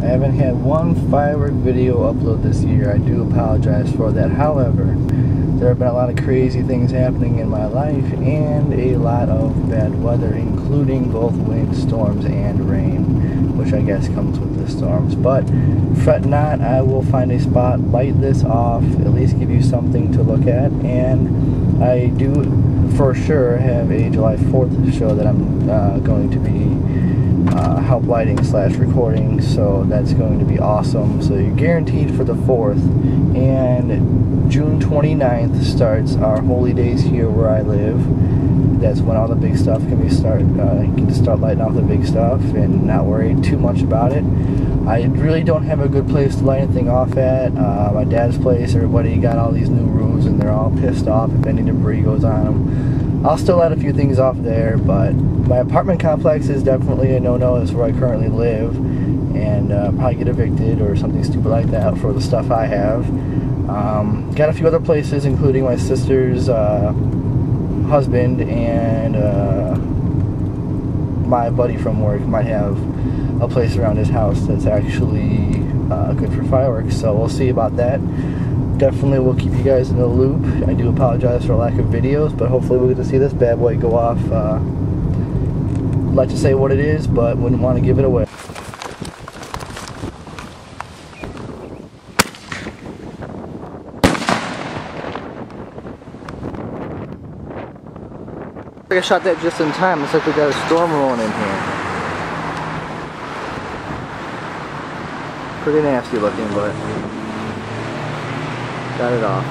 I haven't had one firework video upload this year. I do apologize for that. However, there have been a lot of crazy things happening in my life and a lot of bad weather, including both wind, storms, and rain, which I guess comes with the storms. But fret not, I will find a spot, light this off, at least give you something to look at, and I do for sure have a July 4th show that I'm uh, going to be help lighting slash recording so that's going to be awesome. So you're guaranteed for the 4th and June 29th starts our holy days here where I live. That's when all the big stuff can be start uh, can start lighting off the big stuff and not worry too much about it. I really don't have a good place to light anything off at. Uh, my dad's place everybody got all these new roofs and they're all pissed off if any debris goes on them I'll still let a few things off there, but my apartment complex is definitely a no-no. It's where I currently live, and uh, probably get evicted or something stupid like that for the stuff I have. Um, got a few other places, including my sister's uh, husband and uh, my buddy from work might have a place around his house that's actually uh, good for fireworks. So we'll see about that definitely will keep you guys in the loop. I do apologize for lack of videos, but hopefully we'll get to see this bad boy go off. Uh, like to say what it is, but wouldn't want to give it away. I shot that just in time. Looks like we got a storm rolling in here. Pretty nasty looking, but got it off.